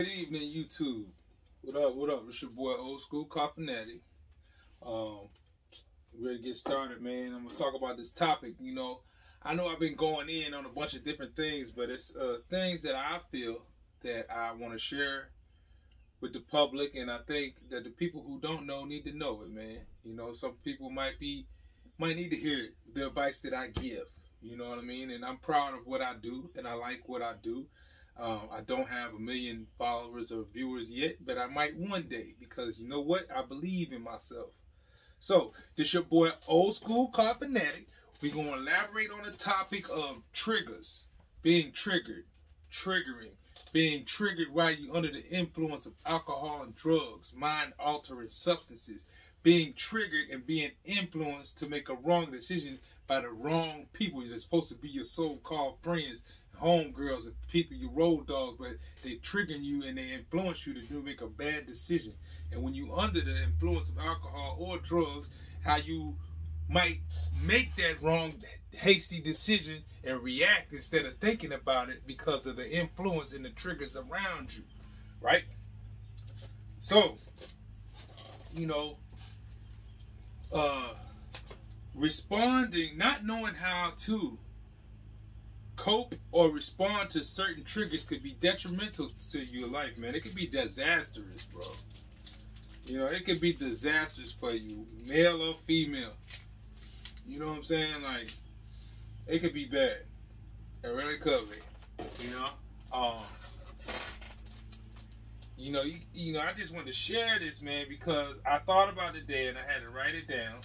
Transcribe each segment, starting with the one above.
Good evening, YouTube. What up? What up? It's your boy Old School Car Fanatic. Um, ready to get started, man. I'm gonna talk about this topic. You know, I know I've been going in on a bunch of different things, but it's uh, things that I feel that I want to share with the public, and I think that the people who don't know need to know it, man. You know, some people might be might need to hear the advice that I give. You know what I mean? And I'm proud of what I do, and I like what I do. Um, I don't have a million followers or viewers yet, but I might one day because you know what? I believe in myself. So, this your boy Old School Car Fanatic. We're going to elaborate on the topic of triggers, being triggered, triggering, being triggered while you're under the influence of alcohol and drugs, mind altering substances, being triggered and being influenced to make a wrong decision by the wrong people. They're supposed to be your so called friends homegirls and people you road dogs, but they triggering you and they influence you to do make a bad decision. And when you under the influence of alcohol or drugs, how you might make that wrong hasty decision and react instead of thinking about it because of the influence and the triggers around you. Right? So, you know, uh responding, not knowing how to cope or respond to certain triggers could be detrimental to your life, man. It could be disastrous, bro. You know, it could be disastrous for you, male or female. You know what I'm saying? Like, it could be bad. It really could be. You know? Um, you know, you, you know, I just wanted to share this, man, because I thought about it today and I had to write it down.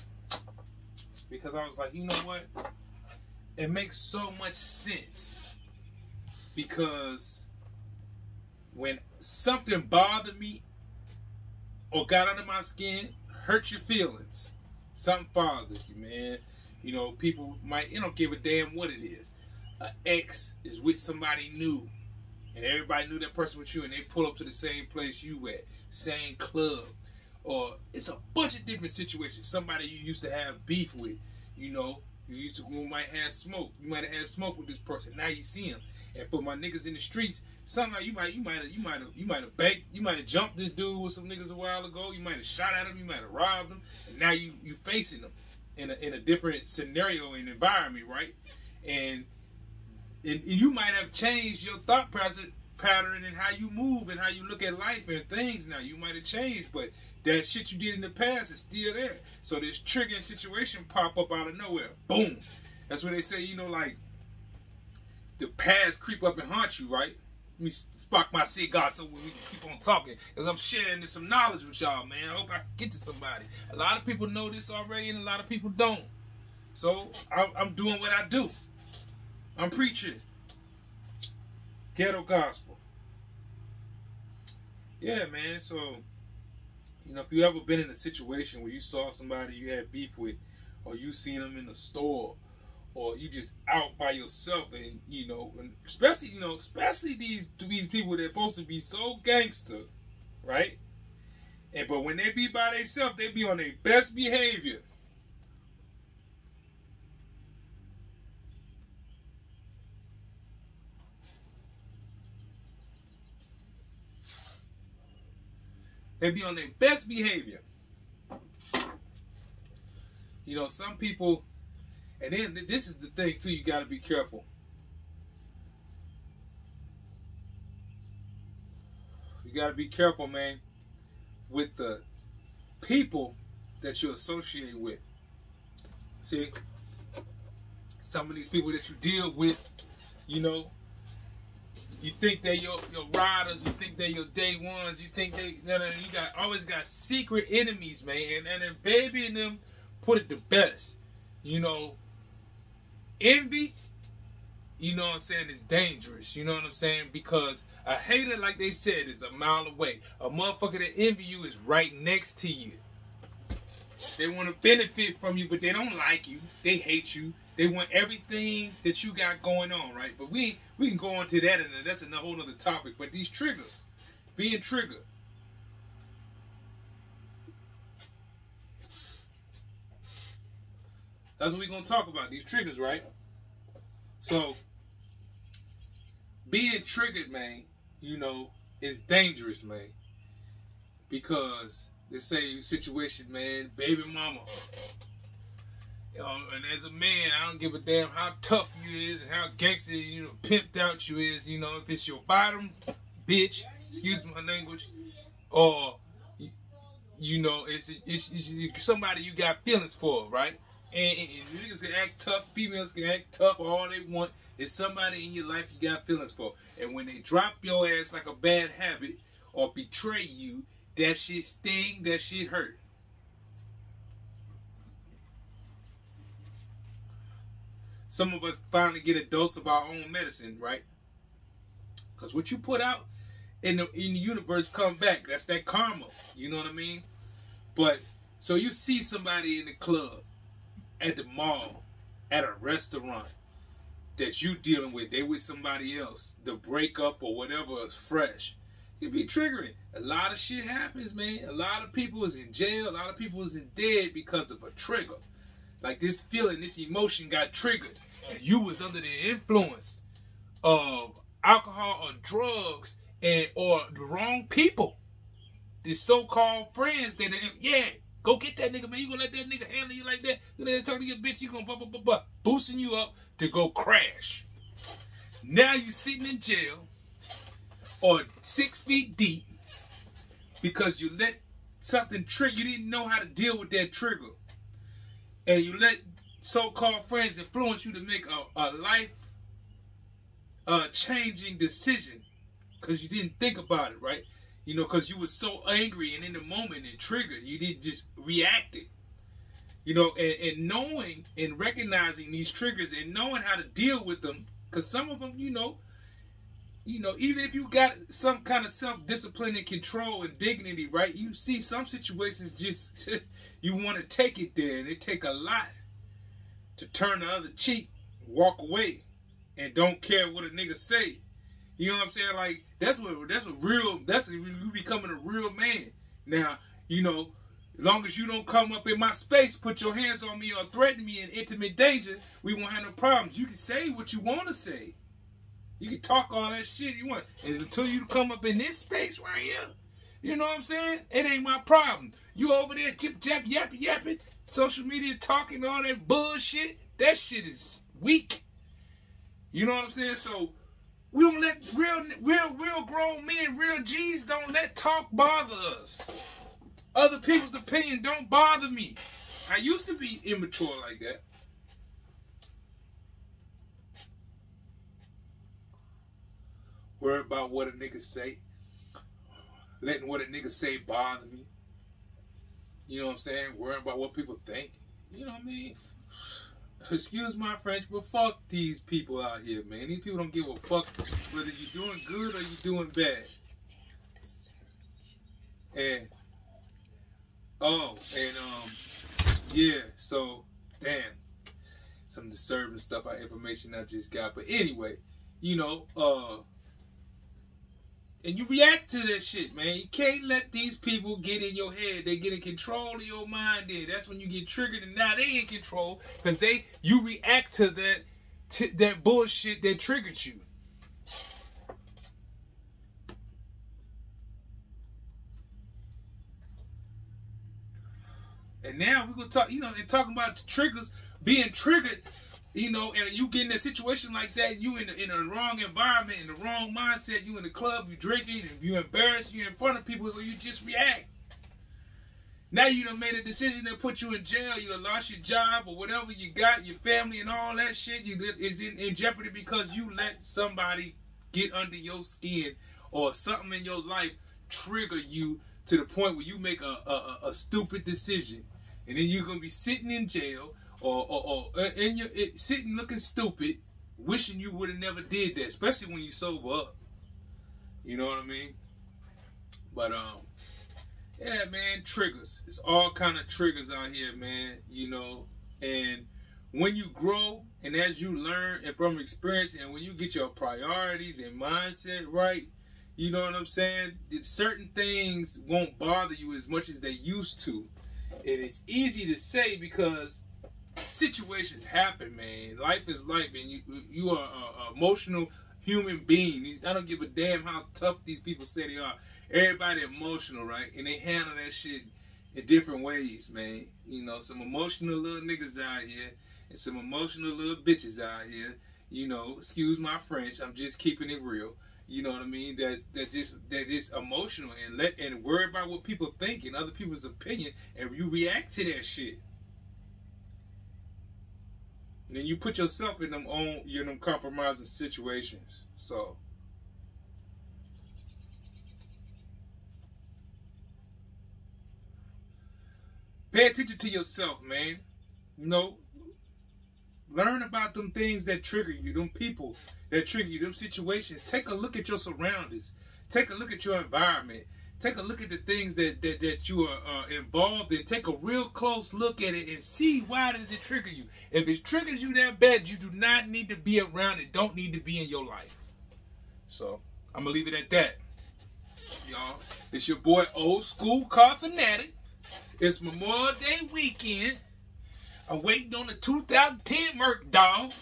Because I was like, you know what? it makes so much sense because when something bothered me or got under my skin, hurt your feelings, something bothers you, man. You know, people might, you don't give a damn what it is. An ex is with somebody new, and everybody knew that person with you, and they pull up to the same place you at, same club, or it's a bunch of different situations. Somebody you used to have beef with, you know, you used to you might have smoke. You might have had smoke with this person. Now you see him. And for my niggas in the streets, somehow you might you might have you might have you might have banked you might have jumped this dude with some niggas a while ago. You might have shot at him. You might have robbed him. And now you you facing them in a in a different scenario and environment, right? And and you might have changed your thought pattern pattern and how you move and how you look at life and things now. You might have changed, but that shit you did in the past is still there. So this triggering situation pop up out of nowhere. Boom. That's what they say, you know, like the past creep up and haunt you, right? Let me spark my cigar so we can keep on talking. Because I'm sharing some knowledge with y'all, man. I hope I get to somebody. A lot of people know this already and a lot of people don't. So I'm doing what I do. I'm preaching. Ghetto gospel. Yeah, man. So you know, if you ever been in a situation where you saw somebody you had beef with, or you seen them in the store, or you just out by yourself, and you know, and especially you know, especially these these people that supposed to be so gangster, right? And but when they be by themselves, they be on their best behavior. They be on their best behavior. You know, some people, and then this is the thing too, you got to be careful. You got to be careful, man, with the people that you associate with. See, some of these people that you deal with, you know, you think they're your, your riders, you think they're your day ones, you think they no, no, you got always got secret enemies, man. And, and then baby and them put it the best. You know, envy, you know what I'm saying, is dangerous. You know what I'm saying? Because a hater, like they said, is a mile away. A motherfucker that envy you is right next to you. They want to benefit from you, but they don't like you. They hate you. They want everything that you got going on, right? But we we can go on to that, and that's a whole other topic. But these triggers, being triggered. That's what we're gonna talk about. These triggers, right? So being triggered, man, you know, is dangerous, man. Because this same situation, man, baby mama. And as a man, I don't give a damn how tough you is and how gangster, you know, pimped out you is. You know, if it's your bottom bitch, excuse my language, or you know, it's, it's, it's somebody you got feelings for, right? And, and, and, niggas can act tough, females can act tough, all they want It's somebody in your life you got feelings for. And when they drop your ass like a bad habit or betray you, that shit sting, that shit hurt. Some of us finally get a dose of our own medicine, right? Because what you put out in the in the universe come back. That's that karma. You know what I mean? But so you see somebody in the club, at the mall, at a restaurant that you dealing with, they with somebody else, the breakup or whatever is fresh. It be triggering. A lot of shit happens, man. A lot of people is in jail. A lot of people is in dead because of a trigger. Like this feeling, this emotion got triggered, and you was under the influence of alcohol or drugs, and or the wrong people. These so-called friends that yeah, go get that nigga, man. You gonna let that nigga handle you like that? You let talk to your bitch, you gonna blah, blah, blah, blah, boosting you up to go crash. Now you sitting in jail or six feet deep because you let something trigger. You didn't know how to deal with that trigger, and you let so-called friends influence you to make a, a life uh, changing decision because you didn't think about it, right? You know, because you were so angry and in the moment and triggered. You didn't just react it. You know, and, and knowing and recognizing these triggers and knowing how to deal with them, because some of them, you know, you know, even if you got some kind of self-discipline and control and dignity, right? You see some situations just you want to take it there, and it take a lot to turn the other cheek, walk away, and don't care what a nigga say. You know what I'm saying? Like that's what that's what real. That's you becoming a real man. Now you know, as long as you don't come up in my space, put your hands on me or threaten me in intimate danger, we won't have no problems. You can say what you want to say. You can talk all that shit you want, and until you come up in this space right here, you know what I'm saying? It ain't my problem. You over there chip jap yap yapping, social media talking all that bullshit. That shit is weak. You know what I'm saying? So we don't let real, real, real grown men, real G's don't let talk bother us. Other people's opinion don't bother me. I used to be immature like that. Worry about what a nigga say. Letting what a nigga say bother me. You know what I'm saying? Worrying about what people think. You know what I mean? excuse my French, but fuck these people out here, man. These people don't give a fuck whether you're doing good or you're doing bad. And oh, and um, yeah. So damn, some disturbing stuff, I information I just got. But anyway, you know, uh and you react to that shit, man. You can't let these people get in your head. They get in control of your mind. There, that's when you get triggered, and now they in control because they you react to that to that bullshit that triggered you. And now we're gonna talk, you know, and talking about the triggers being triggered you know, and you get in a situation like that, you in a, in a wrong environment, in the wrong mindset, you in the club, you drinking, and you embarrassed, you in front of people, so you just react. Now you done made a decision that put you in jail, you done lost your job or whatever you got, your family and all that shit you is in, in jeopardy because you let somebody get under your skin or something in your life trigger you to the point where you make a, a, a stupid decision. And then you're gonna be sitting in jail or or, or and you it, sitting looking stupid, wishing you would have never did that, especially when you sober up. You know what I mean? But um, yeah, man, triggers. It's all kind of triggers out here, man. You know, and when you grow and as you learn and from experience, and when you get your priorities and mindset right, you know what I'm saying? Certain things won't bother you as much as they used to. And it's easy to say because situations happen, man. Life is life, and you you are an emotional human being. I don't give a damn how tough these people say they are. Everybody emotional, right? And they handle that shit in different ways, man. You know, some emotional little niggas out here and some emotional little bitches out here. You know, excuse my French. I'm just keeping it real. You know what I mean? That that just that just emotional and let and worry about what people think and other people's opinion, and you react to that shit. Then you put yourself in them own you know them compromising situations. So. Pay attention to yourself, man. You know, learn about them things that trigger you, them people that trigger you, them situations. Take a look at your surroundings. Take a look at your environment. Take a look at the things that that, that you are uh, involved in. Take a real close look at it and see why does it trigger you. If it triggers you that bad, you do not need to be around it. Don't need to be in your life. So I'm gonna leave it at that, y'all. It's your boy Old School Car Fanatic. It's Memorial Day weekend. I'm waiting on the 2010 Merc Dog.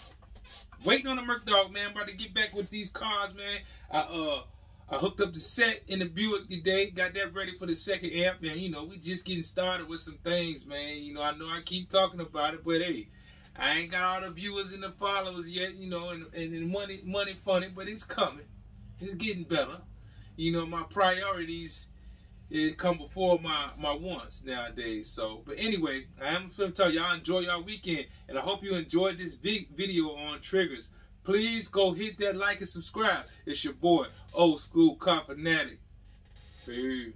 Waiting on the Merc Dog, man. I'm about to get back with these cars, man. I uh I hooked up the set in the Buick today. Got that ready for the second amp. And, you know, we just getting started with some things, man. You know, I know I keep talking about it, but hey, I ain't got all the viewers and the followers yet, you know, and, and money, money funny, but it's coming. It's getting better. You know, my priorities it come before my my wants nowadays. So, but anyway, I am film tell y'all enjoy y'all weekend, and I hope you enjoyed this big video on triggers. Please go hit that like and subscribe. It's your boy, Old School Car Fanatic. Peace.